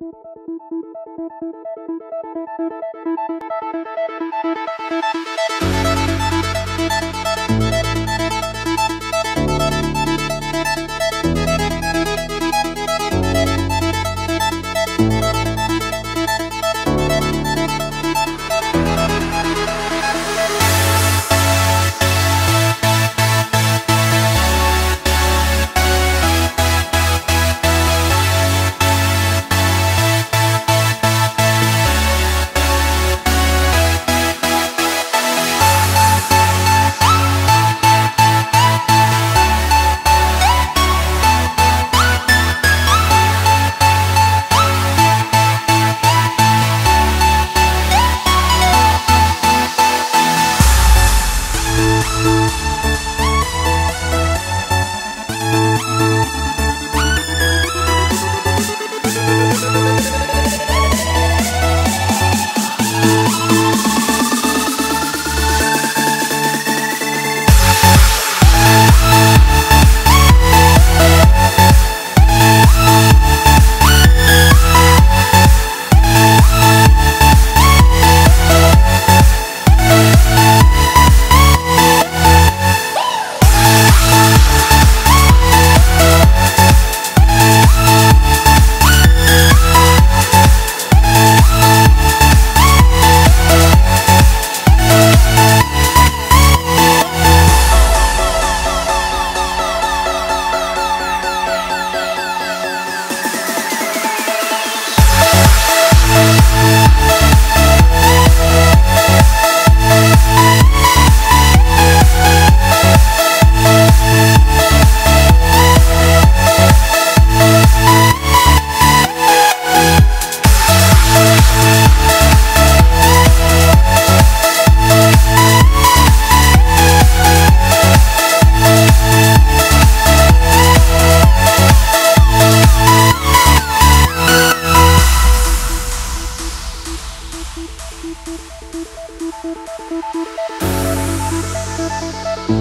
Thank you. うん。